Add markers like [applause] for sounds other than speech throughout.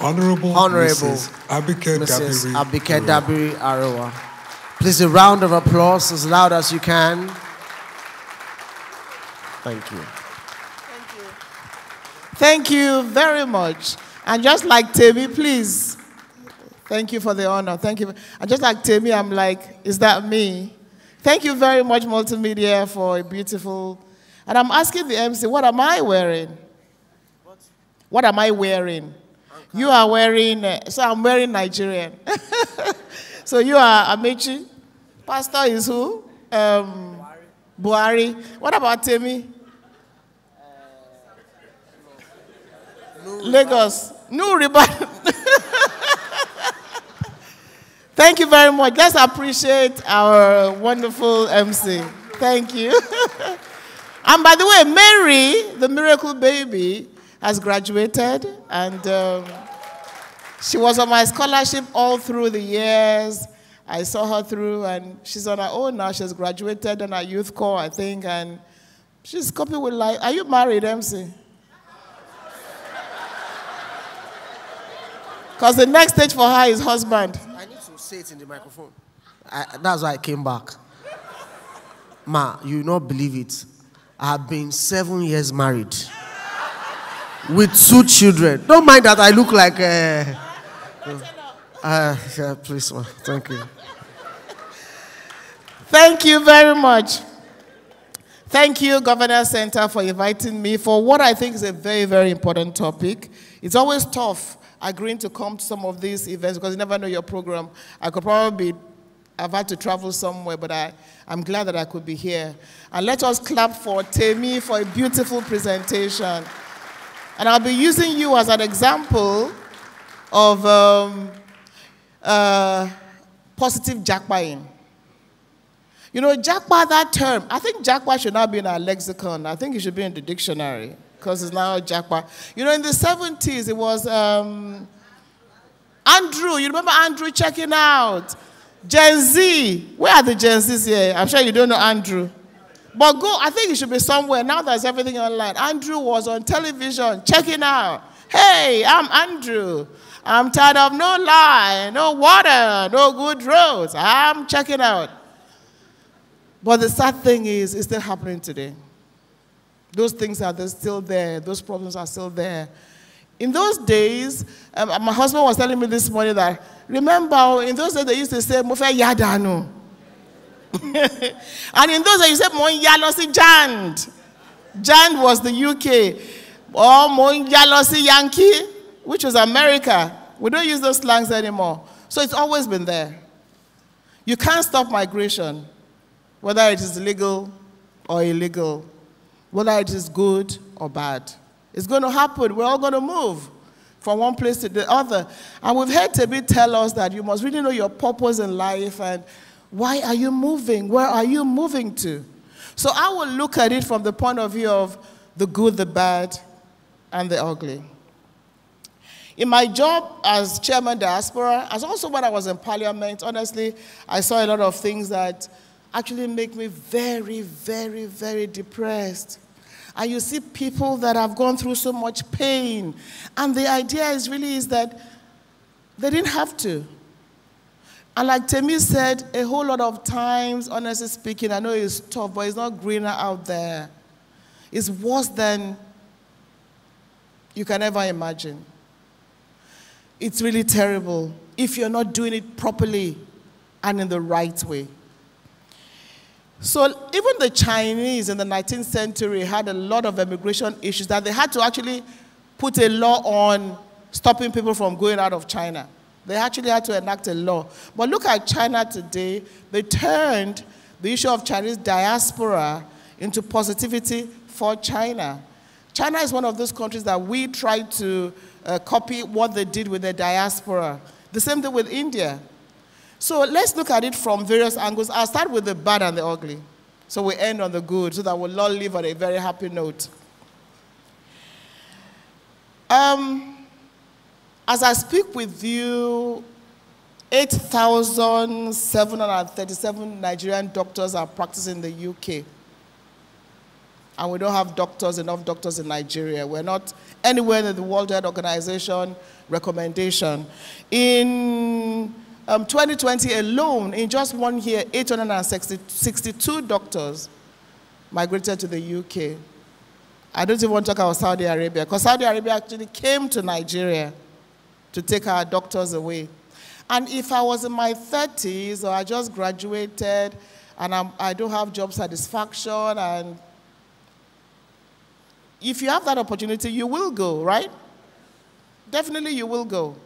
Honorable, Honorable Mrs. Abike Mrs. Dabiri. Abike Dabiri Erewa. Please, a round of applause as loud as you can. Thank you. Thank you Thank you very much. And just like Temi, please. Thank you for the honor. Thank you. And just like Temi, I'm like, is that me? Thank you very much, Multimedia, for a beautiful. And I'm asking the MC, what am I wearing? What am I wearing? You are wearing, uh, so I'm wearing Nigerian. [laughs] so you are Amechi. Pastor is who? Um, Buhari. What about Temi? Lagos. No ribbon. [laughs] Thank you very much. Let's appreciate our wonderful MC. Thank you. [laughs] and by the way, Mary, the miracle baby, has graduated and um, she was on my scholarship all through the years. I saw her through and she's on her own now. She's graduated on her youth corps, I think, and she's coping with life. Are you married, MC? Because the next stage for her is husband. I need to say it in the microphone. I, that's why I came back. Ma, you not believe it. I have been seven years married with two children. Don't mind that I look like. Uh, uh, yeah, please, ma. Thank you. Thank you very much. Thank you, Governor Center, for inviting me for what I think is a very, very important topic. It's always tough agreeing to come to some of these events because you never know your program. I could probably be, I've had to travel somewhere, but I, I'm glad that I could be here. And let us clap for Temi for a beautiful presentation. And I'll be using you as an example of um, uh, positive japaing. You know, japa, that term, I think japa should not be in our lexicon. I think it should be in the dictionary because it's now japa. You know, in the 70s, it was um, Andrew. You remember Andrew checking out? Gen Z. Where are the Gen Zs here? I'm sure you don't know Andrew. But go, I think it should be somewhere. Now there's everything online. Andrew was on television checking out. Hey, I'm Andrew. I'm tired of no lie, no water, no good roads. I'm checking out. But the sad thing is, it's still happening today. Those things are still there. Those problems are still there. In those days, um, my husband was telling me this morning that, remember, in those days they used to say, Mofe Yadano. [laughs] and in those days, you said, Mon Yalosi Jand. Jand was the UK. Or Mon Yalosi Yankee, which was America. We don't use those slangs anymore. So it's always been there. You can't stop migration, whether it is legal or illegal whether it is good or bad. It's going to happen. We're all going to move from one place to the other. And we've heard Temi tell us that you must really know your purpose in life and why are you moving? Where are you moving to? So I will look at it from the point of view of the good, the bad, and the ugly. In my job as chairman diaspora, as also when I was in parliament, honestly, I saw a lot of things that actually make me very, very, very depressed. And you see people that have gone through so much pain. And the idea is really is that they didn't have to. And like Temi said, a whole lot of times, honestly speaking, I know it's tough, but it's not greener out there. It's worse than you can ever imagine. It's really terrible if you're not doing it properly and in the right way. So even the Chinese in the 19th century had a lot of immigration issues that they had to actually put a law on stopping people from going out of China. They actually had to enact a law. But look at China today. They turned the issue of Chinese diaspora into positivity for China. China is one of those countries that we try to uh, copy what they did with their diaspora. The same thing with India. So let's look at it from various angles. I'll start with the bad and the ugly. So we end on the good so that we'll all live on a very happy note. Um, as I speak with you, 8,737 Nigerian doctors are practicing in the UK. And we don't have doctors, enough doctors in Nigeria. We're not anywhere in the World Health Organization recommendation. In um, 2020 alone, in just one year, 862 doctors migrated to the UK. I don't even want to talk about Saudi Arabia, because Saudi Arabia actually came to Nigeria to take our doctors away. And if I was in my 30s or I just graduated and I'm, I do not have job satisfaction and if you have that opportunity, you will go, right? Definitely you will go.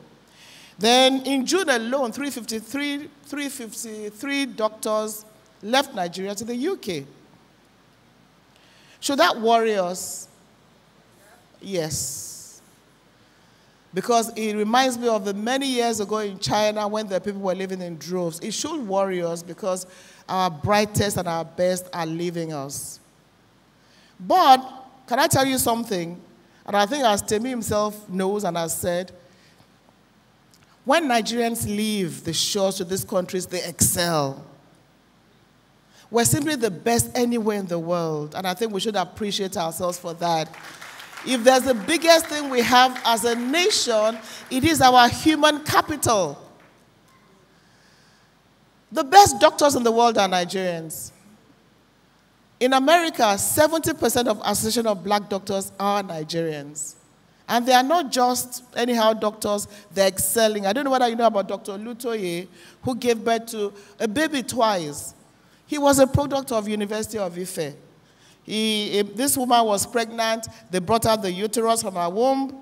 Then in June alone, 353, 353 doctors left Nigeria to the UK. Should that worry us? Yes. Because it reminds me of the many years ago in China when the people were living in droves. It should worry us because our brightest and our best are leaving us. But can I tell you something? And I think as Temi himself knows and has said, when Nigerians leave the shores of these countries, they excel. We're simply the best anywhere in the world, and I think we should appreciate ourselves for that. If there's the biggest thing we have as a nation, it is our human capital. The best doctors in the world are Nigerians. In America, 70% of Association of Black Doctors are Nigerians. And they are not just anyhow doctors, they're excelling. I don't know whether you know about Dr. Olutoye, who gave birth to a baby twice. He was a product of University of Ife. He, this woman was pregnant. They brought out the uterus from her womb.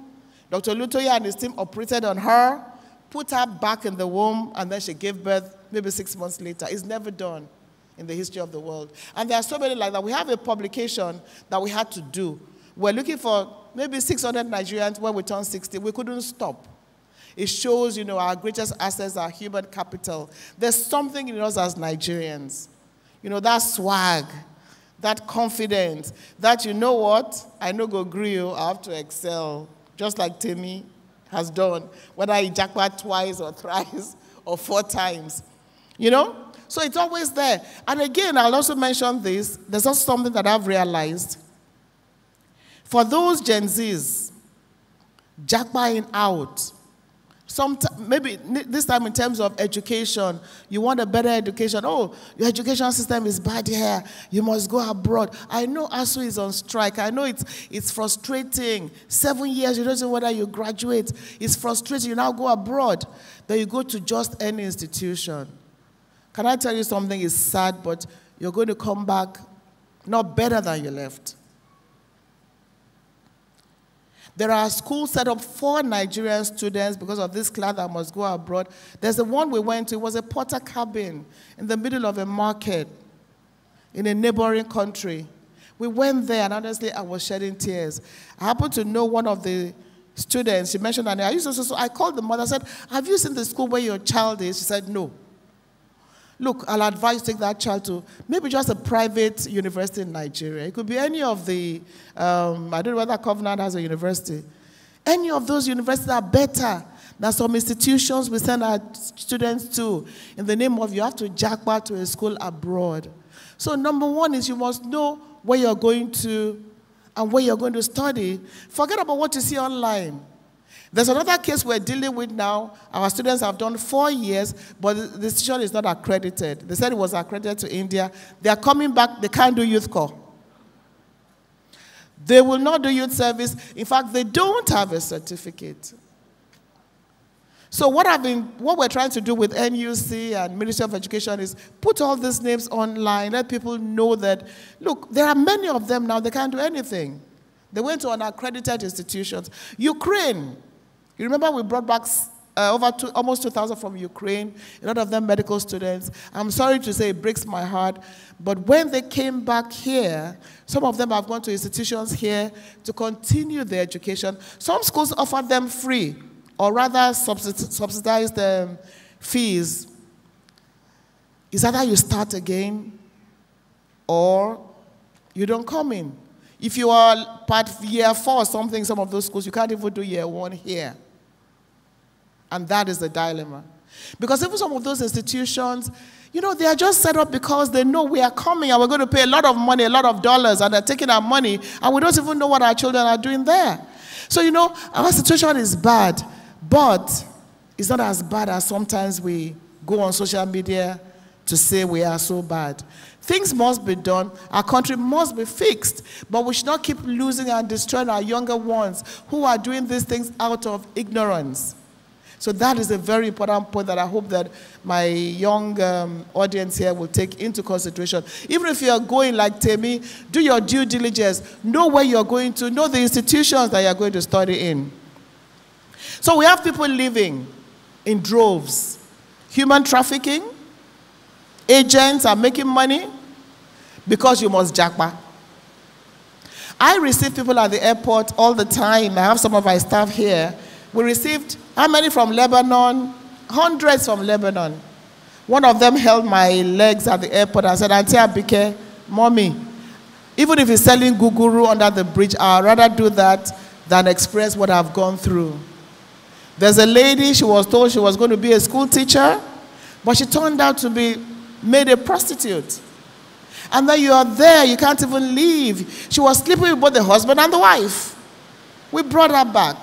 Dr. Olutoye and his team operated on her, put her back in the womb, and then she gave birth maybe six months later. It's never done in the history of the world. And there are so many like that. We have a publication that we had to do. We're looking for maybe 600 Nigerians when we turn 60. We couldn't stop. It shows, you know, our greatest assets are human capital. There's something in us as Nigerians. You know, that swag, that confidence, that you know what? I know go grill, I have to excel, just like Temi has done, whether he japa twice or [laughs] thrice or four times. You know? So it's always there. And again, I'll also mention this. There's also something that I've realized. For those Gen Zs, japaing out some maybe this time in terms of education, you want a better education. Oh, your education system is bad here. You must go abroad. I know ASUU is on strike. I know it's it's frustrating. Seven years, you don't know whether you graduate. It's frustrating. You now go abroad. Then you go to just any institution. Can I tell you something? It's sad, but you're going to come back not better than you left. There are schools set up for Nigerian students because of this class that must go abroad. There's the one we went to, it was a Portakabin in the middle of a market in a neighboring country. We went there, and honestly, I was shedding tears. I happened to know one of the students. She mentioned her. I used to, so I called the mother. I said, "Have you seen the school where your child is?" She said, "No." Look, I'll advise take that child to maybe just a private university in Nigeria. It could be any of the, um, I don't know whether Covenant has a university. Any of those universities are better than some institutions we send our students to in the name of you have to japa to a school abroad. So, number one is you must know where you're going to and where you're going to study. Forget about what you see online. There's another case we're dealing with now. Our students have done four years, but the institution is not accredited. They said it was accredited to India. They are coming back, they can't do youth corps. They will not do youth service. In fact, they don't have a certificate. So what I've been, what we're trying to do with NUC and Ministry of Education is put all these names online, let people know that, look, there are many of them now, they can't do anything. They went to unaccredited institutions. Ukraine, you remember we brought back uh, over two, almost 2,000 from Ukraine, a lot of them medical students. I'm sorry to say it breaks my heart, but when they came back here, some of them have gone to institutions here to continue their education. Some schools offer them free, or rather subsidize the fees. Is either you start again or you don't come in. If you are part year four or something, some of those schools, you can't even do year one here. And that is the dilemma. Because even some of those institutions, You know, they are just set up because they know we are coming and we're going to pay a lot of money, a lot of dollars, and they're taking our money, and we don't even know what our children are doing there. So, you know, our situation is bad, but it's not as bad as sometimes we go on social media to say we are so bad. Things must be done. Our country must be fixed. But we should not keep losing and destroying our younger ones who are doing these things out of ignorance. So that is a very important point that I hope that my young um, audience here will take into consideration. Even if you are going like Temi, do your due diligence. Know where you're going to. Know the institutions that you're going to study in. So we have people living in droves. Human trafficking. Agents are making money because you must japa. I receive people at the airport all the time. I have some of my staff here. We received how many from Lebanon? Hundreds from Lebanon. One of them held my legs at the airport and said, Auntie Abike, mommy, even if he's selling guguru under the bridge, I'd rather do that than express what I've gone through. There's a lady, she was told she was going to be a school teacher, but she turned out to be made a prostitute. And then you are there, you can't even leave. She was sleeping with both the husband and the wife. We brought her back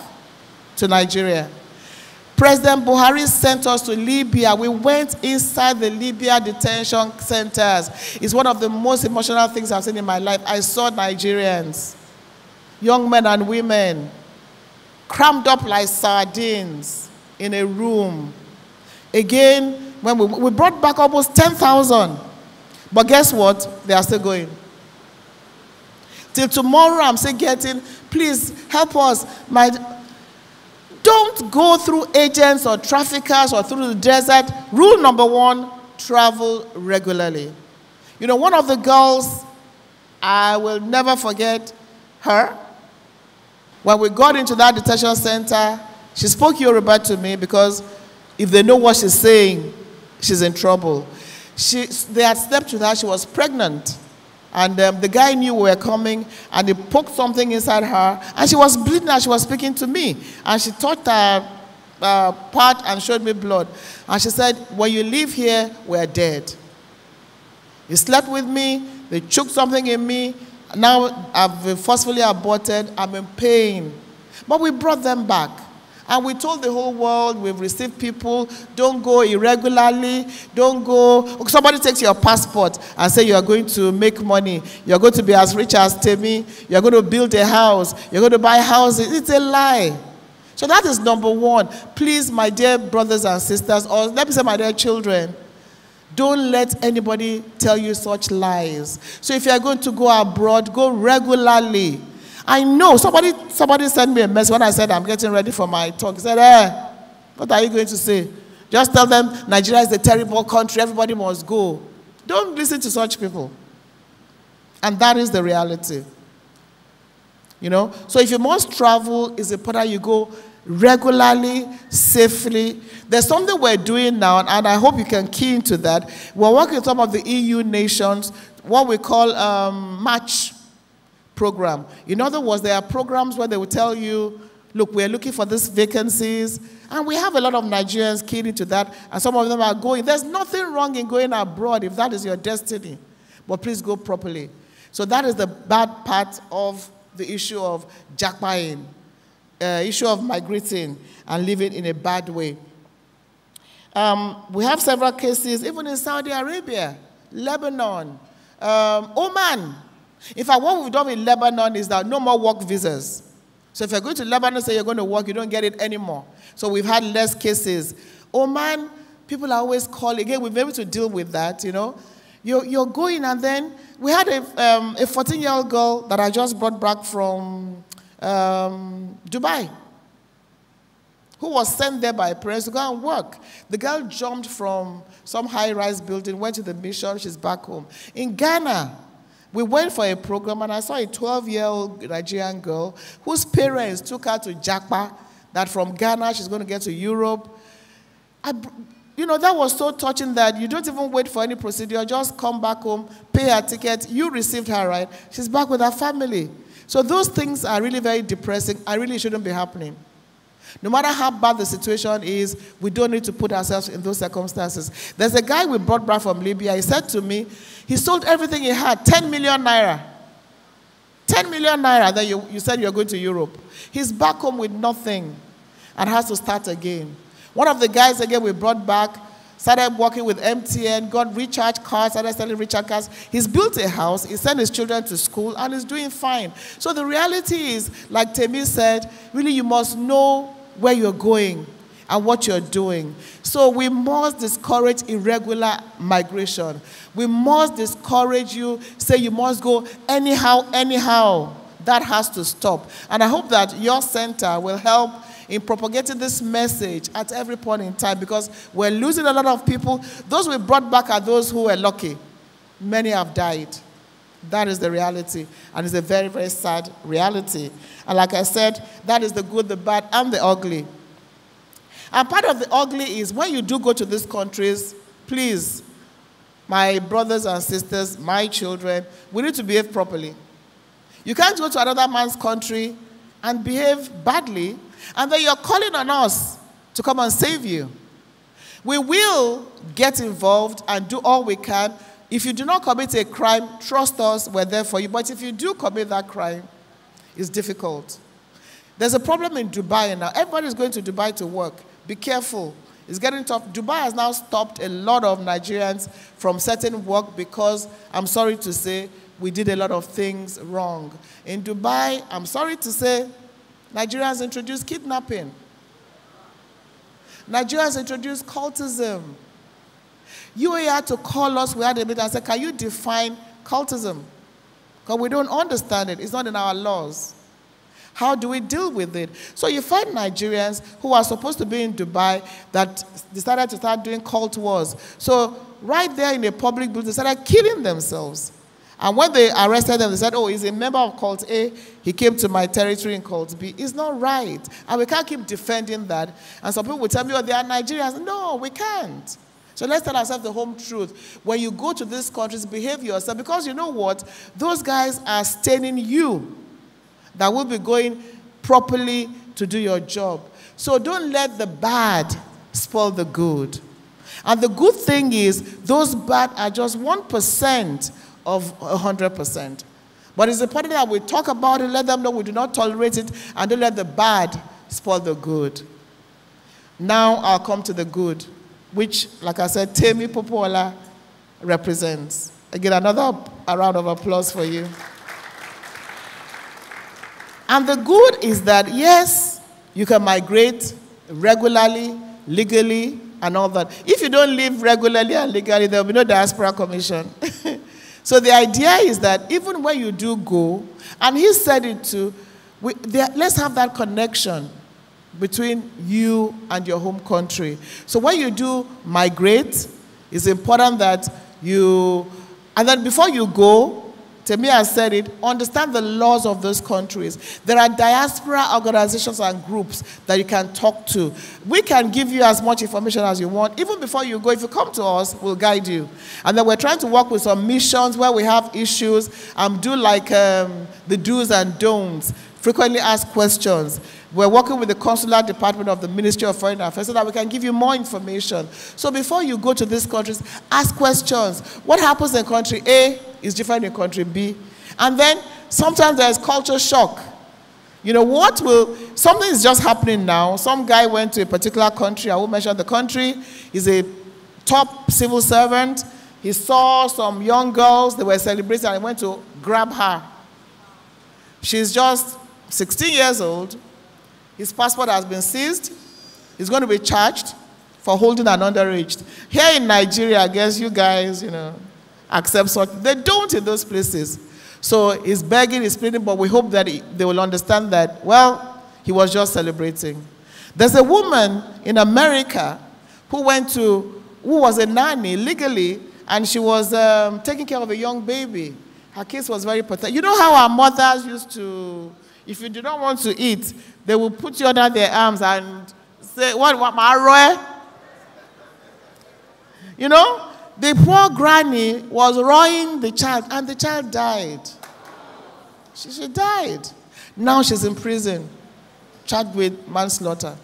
to Nigeria. President Buhari sent us to Libya. We went inside the Libya detention centers. It's one of the most emotional things I've seen in my life. I saw Nigerians, young men and women, crammed up like sardines in a room. Again, when we, we brought back almost 10,000. But guess what? They are still going. Till tomorrow, I'm still getting, please help us. My, don't go through agents or traffickers or through the desert. Rule number one travel regularly. You know, one of the girls, I will never forget her. When we got into that detention center, she spoke Yoruba to me because if they know what she's saying, she's in trouble. She, they had slept with her, she was pregnant. And um, the guy knew we were coming, and he poked something inside her, and she was bleeding as she was speaking to me. And she touched her uh, part and showed me blood. And she said, When you leave here, we're dead. You slept with me, they choked something in me, now I've forcefully aborted, I'm in pain. But we brought them back. And we told the whole world we've received people, don't go irregularly, don't go. Somebody takes your passport and say you are going to make money, you're going to be as rich as Temi, you're going to build a house, you're going to buy houses. It's a lie. So that is number one. Please, my dear brothers and sisters, or let me say, my dear children, don't let anybody tell you such lies. So if you're going to go abroad, go regularly. I know somebody somebody sent me a message when I said I'm getting ready for my talk. He said, Eh, what are you going to say? Just tell them Nigeria is a terrible country, everybody must go. Don't listen to such people. And that is the reality. You know? So if you must travel, it's important you go regularly, safely. There's something we're doing now, and I hope you can key into that. We're working with some of the EU nations, what we call um, match program. In other words, there are programs where they will tell you, look, we're looking for these vacancies, and we have a lot of Nigerians keen into that, and some of them are going. There's nothing wrong in going abroad if that is your destiny, but please go properly. So that is the bad part of the issue of japaing, uh, issue of migrating and living in a bad way. Um, we have several cases, even in Saudi Arabia, Lebanon, um, Oman, in fact, what we've done in Lebanon is that no more work visas. So if you're going to Lebanon, say you're going to work, you don't get it anymore. So we've had less cases. Oman, people are always calling. Again, we've been able to deal with that, you know. You're, you're going, and then we had a, um, a 14 year old girl that I just brought back from um, Dubai who was sent there by parents to go and work. The girl jumped from some high rise building, went to the mission, she's back home. In Ghana, we went for a program and I saw a 12 year old Nigerian girl whose parents took her to Japa, that from Ghana she's going to get to Europe. I, you know, that was so touching that you don't even wait for any procedure, just come back home, pay her ticket. You received her, right? She's back with her family. So those things are really very depressing. I really shouldn't be happening. No matter how bad the situation is, we don't need to put ourselves in those circumstances. There's a guy we brought back from Libya. He said to me, he sold everything he had, 10 million naira. 10 million naira. Then you, you said you're going to Europe. He's back home with nothing and has to start again. One of the guys, again, we brought back, started working with MTN, got recharge cards, started selling recharge cards. He's built a house, he sent his children to school, and he's doing fine. So the reality is, like Temi said, really you must know where you're going and what you're doing. So we must discourage irregular migration. We must discourage you, say you must go anyhow, anyhow. That has to stop. And I hope that your center will help in propagating this message at every point in time because we're losing a lot of people. Those we brought back are those who were lucky. Many have died. That is the reality. And it's a very, very sad reality. And like I said, that is the good, the bad, and the ugly. And part of the ugly is when you do go to these countries, please, my brothers and sisters, my children, we need to behave properly. You can't go to another man's country and behave badly and then you're calling on us to come and save you. We will get involved and do all we can. If you do not commit a crime, trust us, we're there for you. But if you do commit that crime, it's difficult. There's a problem in Dubai now. Everybody's going to Dubai to work. Be careful. It's getting tough. Dubai has now stopped a lot of Nigerians from certain work because, I'm sorry to say, we did a lot of things wrong. In Dubai, I'm sorry to say, Nigerians introduced kidnapping. Nigerians introduced cultism. You had to call us, we had a meeting and say, Can you define cultism? Because we don't understand it, it's not in our laws. How do we deal with it? So you find Nigerians who are supposed to be in Dubai that decided to start doing cult wars. So right there in a public building, they started killing themselves. And when they arrested them, they said, Oh, he's a member of cult A. He came to my territory in cult B. It's not right. And we can't keep defending that. And some people will tell me, Oh, they are Nigerians. No, we can't. So let's tell ourselves the home truth. When you go to these countries, behave yourself. Because you know what? Those guys are staining you that will be going properly to do your job. So don't let the bad spoil the good. And the good thing is, those bad are just 1% of 100%. But it's important that we talk about it, let them know we do not tolerate it, and don't let the bad spoil the good. Now I'll come to the good, which, like I said, Temi Popoola represents. Again, another round of applause for you. And the good is that, yes, you can migrate regularly, legally, and all that. If you don't live regularly and legally, there will be no diaspora commission. [laughs] So the idea is that even when you do go, and he said it too, we, there, let's have that connection between you and your home country. So when you do migrate, it's important that you, and then before you go, Temi has said it, understand the laws of those countries. There are diaspora organizations and groups that you can talk to. We can give you as much information as you want. Even before you go, if you come to us, we'll guide you. And then we're trying to work with some missions where we have issues and do like um, the do's and don'ts, frequently ask questions. We're working with the consular department of the Ministry of Foreign Affairs so that we can give you more information. So before you go to these countries, ask questions. What happens in country A is different in country B. And then sometimes there's culture shock. You know, what will, something is just happening now. Some guy went to a particular country, I won't mention the country. He's a top civil servant. He saw some young girls, they were celebrating, and he went to grab her. She's just 16 years old. His passport has been seized. He's going to be charged for holding an underage. Here in Nigeria, I guess you guys, you know, accept such. They don't in those places. So he's begging, he's pleading, but we hope that he, they will understand that, well, he was just celebrating. There's a woman in America who went to, who was a nanny legally, and she was um, taking care of a young baby. Her case was very pathetic. You know how our mothers used to, if you do not want to eat, they will put you under their arms and say, What, what, my? You know, the poor granny was rowing the child, and the child died. She, she died. Now she's in prison, charged with manslaughter.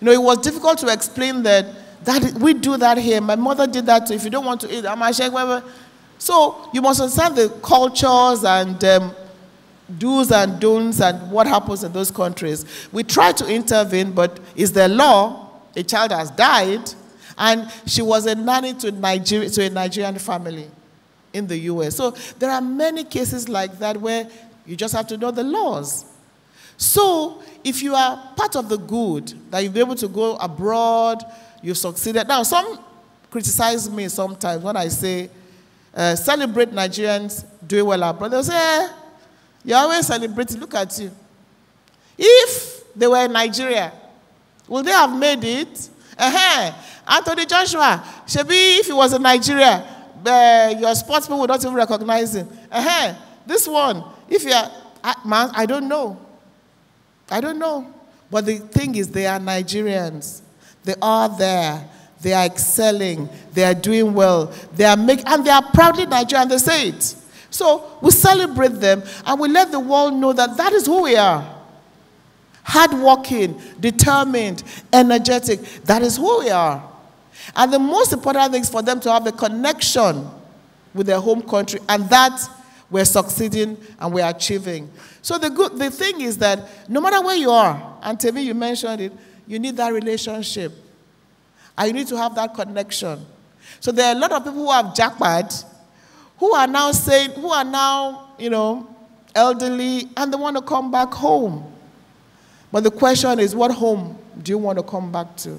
You know, it was difficult to explain that, that we do that here. My mother did that too. If you don't want to eat, I'm a So you must understand the cultures and um, do's and don'ts and what happens in those countries. We try to intervene, but is there law? A child has died, and she was a nanny to, to a Nigerian family in the US. So there are many cases like that where you just have to know the laws. So if you are part of the good, that you'll be able to go abroad, you've succeeded. Now, some criticize me sometimes when I say, uh, celebrate Nigerians doing well abroad. They'll say, eh, you're always celebrating. Look at you. If they were in Nigeria, would they have made it? Uh-huh. Anthony Joshua, Shebi, if he was in Nigeria, uh, your sports people would not even recognize him. Uh-huh. This one, if you are, I, man, I don't know. I don't know. But the thing is, they are Nigerians. They are there. They are excelling. They are doing well. They are making, and they are proudly Nigerian. They say it. So we celebrate them and we let the world know that that is who we are. Hardworking, determined, energetic. That is who we are. And the most important thing is for them to have a connection with their home country, and that we're succeeding and we're achieving. So the good the thing is that no matter where you are, and Temi, you mentioned it, you need that relationship. And you need to have that connection. So there are a lot of people who have japa who are now saying, who are now, you know, elderly and they want to come back home. But the question is, what home do you want to come back to?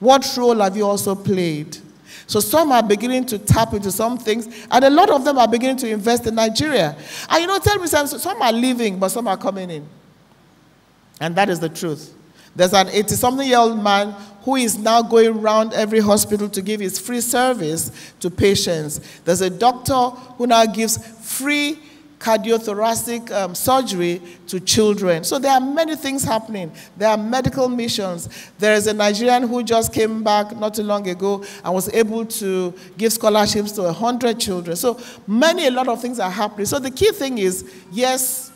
What role have you also played? So some are beginning to tap into some things, and a lot of them are beginning to invest in Nigeria. And you know, tell me some, some are leaving, but some are coming in. And that is the truth. There's an 80 something year old man who is now going around every hospital to give his free service to patients. There's a doctor who now gives free cardiothoracic um, surgery to children. So there are many things happening. There are medical missions. There is a Nigerian who just came back not too long ago and was able to give scholarships to 100 children. So many, a lot of things are happening. So the key thing is yes,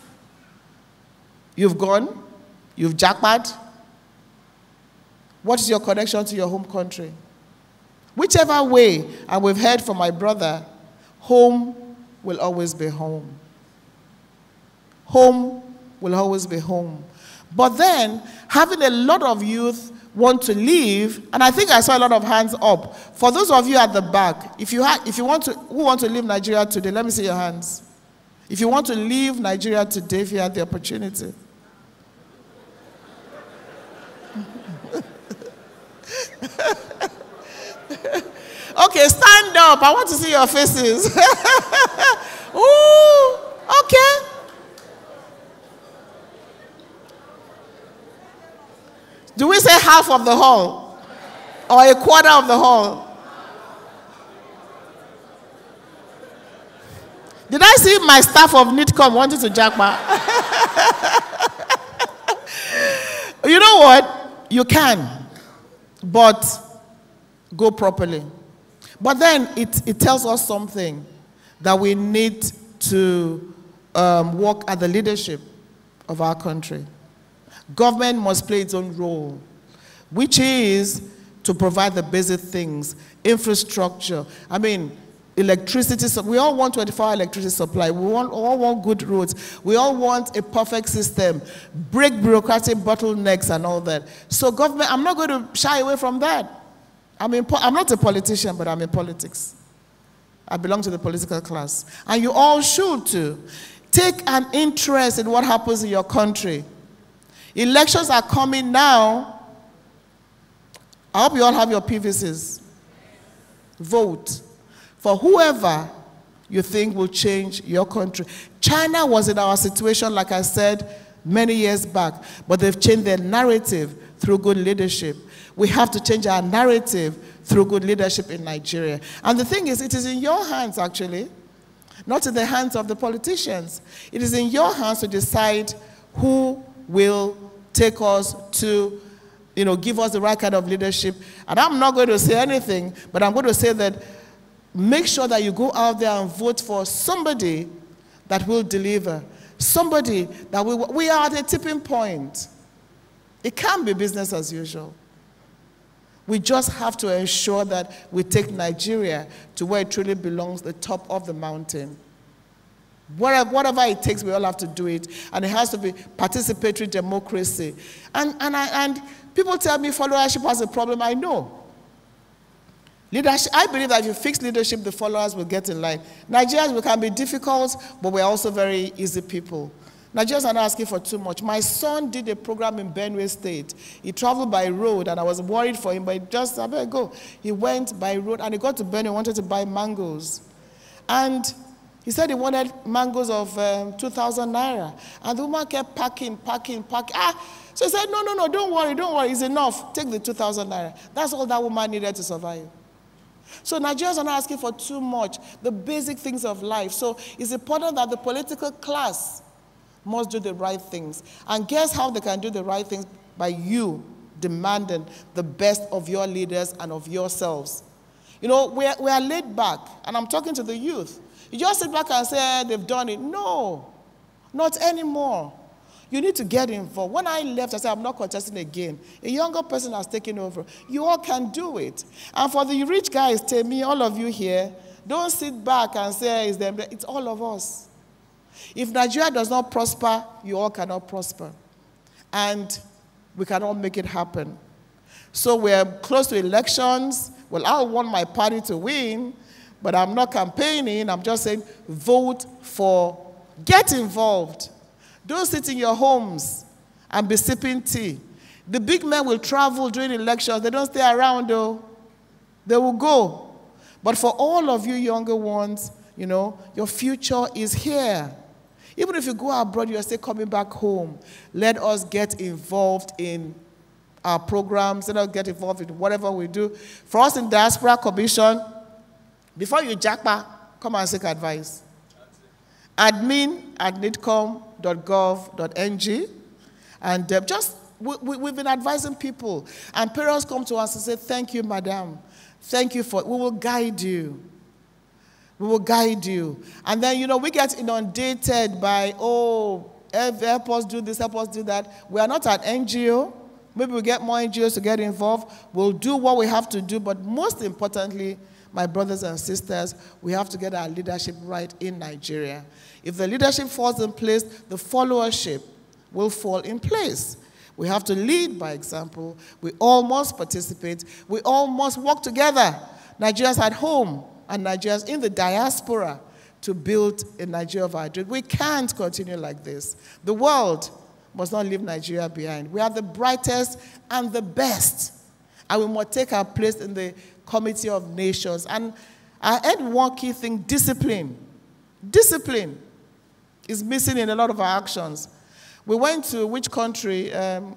you've gone, you've japa, what is your connection to your home country? Whichever way, and we've heard from my brother, home will always be home. Home will always be home. But then, having a lot of youth want to leave, and I think I saw a lot of hands up. For those of you at the back, if you, ha- if you want to, who want to leave Nigeria today, let me see your hands. If you want to leave Nigeria today, if you had the opportunity. [laughs] okay, stand up. I want to see your faces. [laughs] Ooh, okay. Do we say half of the hall or a quarter of the hall? Did I see my staff of NIDCOM wanting to japa? [laughs] you know what? You can but go properly. But then it, it tells us something that we need to um, work at the leadership of our country. Government must play its own role, which is to provide the basic things, infrastructure. I mean, electricity. We all want 24 electricity supply. We want, all want good roads. We all want a perfect system, break bureaucratic bottlenecks and all that. So government, I'm not going to shy away from that. I mean, I'm not a politician, but I'm in politics. I belong to the political class. And you all should too. Take an interest in what happens in your country. Elections are coming now. I hope you all have your PVCs. Vote for whoever you think will change your country. China was in our situation, like I said, many years back, but they've changed their narrative through good leadership. We have to change our narrative through good leadership in Nigeria. And the thing is, it is in your hands, actually, not in the hands of the politicians. It is in your hands to decide who will take us to, you know, give us the right kind of leadership. And I'm not going to say anything, but I'm going to say that make sure that you go out there and vote for somebody that will deliver. Somebody that will, we are at a tipping point. It can't be business as usual. We just have to ensure that we take Nigeria to where it truly belongs, the top of the mountain. Whatever, whatever it takes, we all have to do it. And it has to be participatory democracy. And, and, I, and people tell me followership has a problem. I know. Leadership, I believe that if you fix leadership, the followers will get in line. Nigerians we can be difficult, but we're also very easy people. Nigerians are not asking for too much. My son did a program in Benue State. He traveled by road, and I was worried for him, but he just, I better go. He went by road, and he got to Benue, wanted to buy mangoes. And he said he wanted mangoes of um, 2,000 naira. And the woman kept packing, packing, packing. Ah! So he said, No, no, no, don't worry, don't worry. It's enough. Take the 2,000 naira. That's all that woman needed to survive. So Nigerians are not asking for too much, the basic things of life. So it's important that the political class must do the right things. And guess how they can do the right things? By you demanding the best of your leaders and of yourselves. You know, we are, we are laid back, and I'm talking to the youth. You just sit back and say, eh, they've done it. No, not anymore. You need to get involved. When I left, I said, I'm not contesting again. A younger person has taken over. You all can do it. And for the rich guys, tell me, all of you here, don't sit back and say, it's them. It's all of us. If Nigeria does not prosper, you all cannot prosper. And we cannot make it happen. So we're close to elections. Well, I want my party to win, but I'm not campaigning. I'm just saying vote for, get involved. Don't sit in your homes and be sipping tea. The big men will travel during elections. They don't stay around, though. They will go. But for all of you younger ones, you know, your future is here. Even if you go abroad, you're still coming back home. Let us get involved in our programs. Let us get involved in whatever we do. For us in Diaspora Commission, before you japa, come and seek advice. Admin at nidcom.gov.ng. And uh, just, we, we, we've been advising people. And parents come to us and say, Thank you, madam. Thank you for, we will guide you. We will guide you. And then, you know, we get inundated by, oh, help us do this, help us do that. We are not an NGO. Maybe we get more NGOs to get involved. We'll do what we have to do. But most importantly, my brothers and sisters, we have to get our leadership right in Nigeria. If the leadership falls in place, the followership will fall in place. We have to lead by example. We all must participate. We all must work together. Nigerians at home, and Nigerians in the diaspora to build a Nigeria of our dreams. We can't continue like this. The world must not leave Nigeria behind. We are the brightest and the best, and we must take our place in the committee of nations. And I add one key thing discipline. Discipline is missing in a lot of our actions. We went to which country? Um,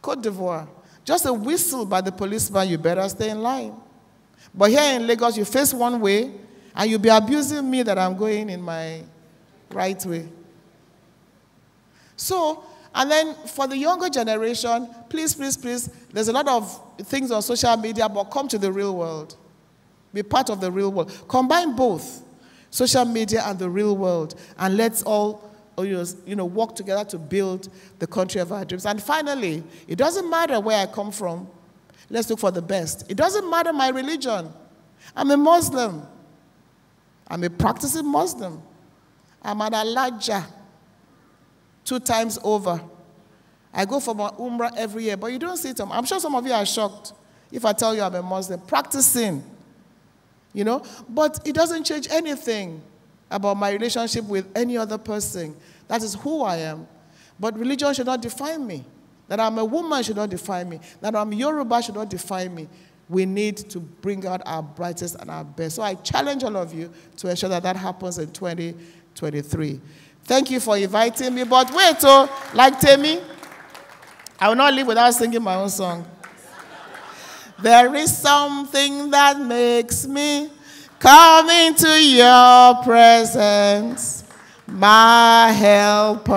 Cote d'Ivoire. Just a whistle by the policeman, you better stay in line. But here in Lagos, you face one way, and you'll be abusing me that I'm going in my right way. So, and then for the younger generation, please, please, please, there's a lot of things on social media, but come to the real world. Be part of the real world. Combine both social media and the real world, and let's all you know, work together to build the country of our dreams. And finally, it doesn't matter where I come from, Let's look for the best. It doesn't matter my religion. I'm a Muslim. I'm a practicing Muslim. I'm an Alhaja two times over. I go for my Umrah every year, but you don't see it. I'm sure some of you are shocked if I tell you I'm a Muslim. Practicing, you know, but it doesn't change anything about my relationship with any other person. That is who I am. But religion should not define me. That I'm a woman should not define me. That I'm Yoruba should not define me. We need to bring out our brightest and our best. So I challenge all of you to ensure that that happens in 2023. Thank you for inviting me. But wait, oh, like Temi, I will not leave without singing my own song. There is something that makes me come into your presence, my helper.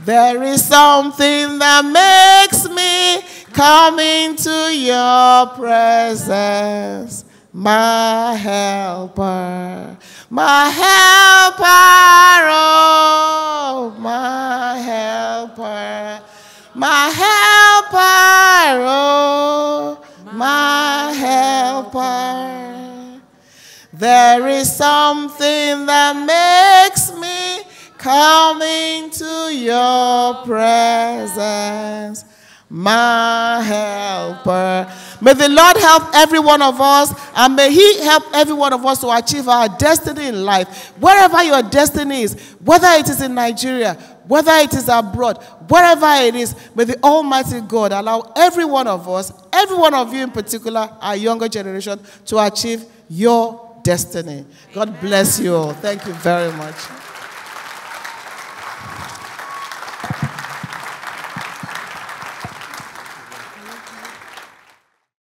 There is something that makes me come into your presence, my helper, my helper, oh, my helper, my helper, oh, my helper. There is something that makes me come into your presence, my helper. May the Lord help every one of us, and may He help every one of us to achieve our destiny in life. Wherever your destiny is, whether it is in Nigeria, whether it is abroad, wherever it is, may the Almighty God allow every one of us, every one of you in particular, our younger generation, to achieve your destiny. God bless you all. Thank you very much.